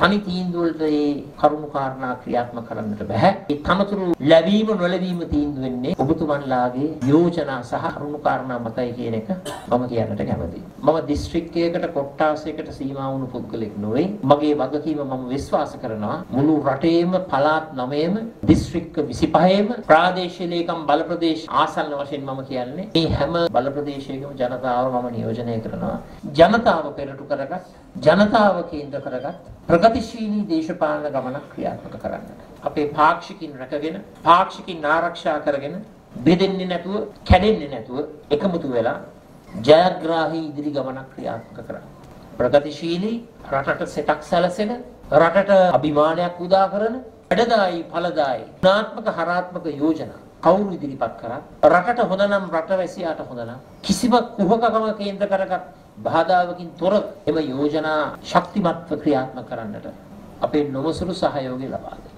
තනි තීන්දුව වලට මේ කරුණු කාරණා ක්‍රියාත්මක කරන්නට බෑ. ඒ තනතුරු ලැබීම නොලැබීම තීන්දුව වෙන්නේ ඔබතුමන්ලාගේ යෝජනා සහ කරුණු කාරණා මතයි කියන එක මම කියන්නට කැමතියි. මම දිස්ත්‍රික්කයකට කොට්ටාසයකට සීමා වුණු පුද්ගලෙක් නොවේ. මගේ වගකීම මම විශ්වාස කරනවා මුළු රටේම පළාත් 9ෙම දිස්ත්‍රික්ක 25ෙම ප්‍රාදේශීය ලේකම් බල ප්‍රදේශ ආසන්න වශයෙන් මම කියන්නේ මේ හැම බල ප්‍රදේශයකම ජනතාව මම නියෝජනය කරනවා. ජනතාව පෙරටු කරගත් ජනතාව කේන්ද්‍ර කරගත් ප්‍රගතිශීලී දේශපාලන ගමනක් ක්‍රියාත්මක කරන්නට. අපේ පාක්ෂිකින් රැකගෙන පාක්ෂිකින් ආරක්ෂා කරගෙන බෙදෙන්නේ නැතුව කැඩෙන්නේ නැතුව එකමුතු වෙලා ජයග්‍රාහී ඉදිරි ගමනක් ක්‍රියාත්මක කරන්න. ප්‍රගතිශීලී රටට සෙතක් සැලසෙන රටට අභිමානයක් උදා කරන වැඩදායි ඵලදායි ගුණාත්මක හරාත්මක යෝජනා කවුරු ඉදිරිපත් කරත් රටට හොඳ නම් රටවැසියාට හොඳ නම් කිසිම කුහකකම කේන්ද්‍ර කරගත් බාධාවකින් තොර එම යෝජනා ශක්තිමත්ව ක්‍රියාත්මක කරන්නට අපේ නොමසුරු සහයෝගය ලබා දෙන්න.